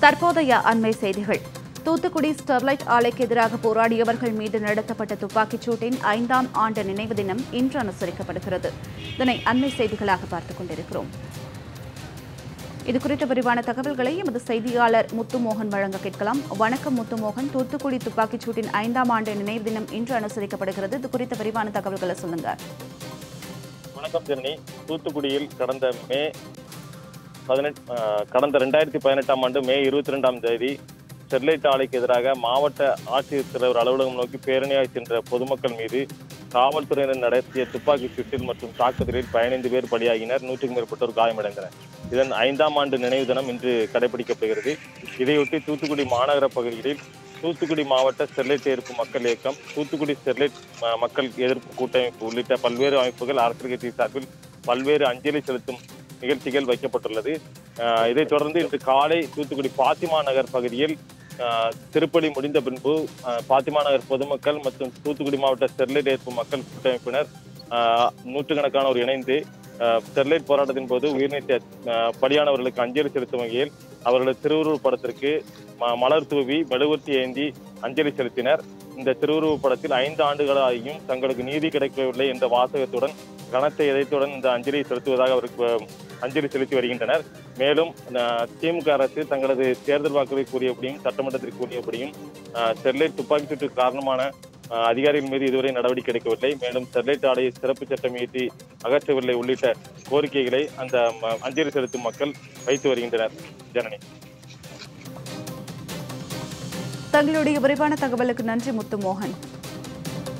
தற்போதைய அண்மை செய்திகள். தூத்துக்குடி ஸ்டெர்லைட் ஆலைக்கு எதிராக போராடியவர்கள் மீது நடத்தப்பட்ட துப்பாக்கிச் சூட்டின் ஐந்தாம் ஆண்டு நினைவு தினம் இன்று அனுசரிக்கப்படுகிறது. இதனை அண்மை செய்திகளாக பார்த்துக் கொண்டிருக்கிறோம். இதுகுறித்த விரிவான தகவல்களை எமது செய்தியாளர் முத்துமோகன் வழங்க கேட்கலாம். வணக்கம் முத்துமோகன். தூத்துக்குடி துப்பாக்கிச் சூட்டின் ஐந்தாம் ஆண்டு நினைவு தினம் இன்று அனுசரிக்கப்படுகிறது. இது குறித்த விரிவான தகவல்களை சொல்லுங்க. வணக்கம் ஜெர்னி தூத்துக்குடியில் கடந்த மே பதினெட்டு கடந்த ரெண்டாயிரத்தி பதினெட்டாம் ஆண்டு மே இருபத்தி ரெண்டாம் தேதி ஸ்டெர்லைட் ஆலைக்கு எதிராக மாவட்ட ஆட்சியர் தலைவர் அலுவலகம் நோக்கி பேரணியாக சென்ற பொதுமக்கள் மீது காவல்துறையினர் நடத்திய துப்பாக்கி சூட்டில் மற்றும் தாக்குதலில் பதினைந்து பேர் பலியாகினர். நூற்றுக்கும் மேற்பட்டோர் காயமடைந்தனர். இதன் ஐந்தாம் ஆண்டு நினைவு தினம் இன்று கடைபிடிக்கப்படுகிறது. இதையொட்டி தூத்துக்குடி மாநகர பகுதிகளில் தூத்துக்குடி மாவட்ட ஸ்டெர்லைட் எதிர்ப்பு மக்கள் இயக்கம் தூத்துக்குடி ஸ்டெர்லைட் மக்கள் எதிர்ப்பு கூட்டமைப்பு உள்ளிட்ட பல்வேறு அமைப்புகள் அரசியல் கட்சி சார்பில் பல்வேறு அஞ்சலி செலுத்தும் நிகழ்ச்சிகள் வைக்கப்பட்டுள்ளது. இதைத் தொடர்ந்து இன்று காலை தூத்துக்குடி பாத்திமா நகர் பகுதியில் திருப்பலி முடிந்த பின்பு பாத்திமா நகர் பொதுமக்கள் மற்றும் தூத்துக்குடி மாவட்ட ஸ்டெர்லைட் எதிர்ப்பு மக்கள் கூட்டமைப்பினர் நூற்றுக்கணக்கானோர் இணைந்து ஸ்டெர்லைட் போராட்டத்தின் போது உயிர்நீத்த பலியானவர்களுக்கு அஞ்சலி செலுத்தும் வகையில் அவர்களது திருவுருவ படத்திற்கு ம- மலர் தூவி மெழுகுவர்த்தி ஏந்தி அஞ்சலி செலுத்தினர். இந்த திருவுருவ படத்தில் ஐந்து ஆண்டுகளாகியும் தங்களுக்கு நீதி கிடைக்கவில்லை என்ற வாசகத்துடன் கனத்தை இதயத்துடன் இந்த அஞ்சலியை செலுத்துவதாக அவருக்கு அஞ்சலி செலுத்தி வருகின்றனர். மேலும் திமுக அரசு தங்களது தேர்தல் வாக்குறுதி கூறியபடியும் சட்டமன்றத்திற்கு கூறியபடியும் ஸ்டெர்லைட் துப்பாக்கி சூட்டுக்கு காரணமான அதிகாரிகள் மீது இதுவரை நடவடிக்கை எடுக்கவில்லை. மேலும் ஸ்டெர்லைட் ஆலையை சிறப்பு சட்டம் இயற்றி அகற்றவில்லை உள்ளிட்ட கோரிக்கைகளை அந்த அஞ்சலி செலுத்தும் மக்கள் வைத்து வருகின்றனர். ஜனனி. தங்களுடைய விரைவான தகவலுக்கு நன்றி முத்துமோகன்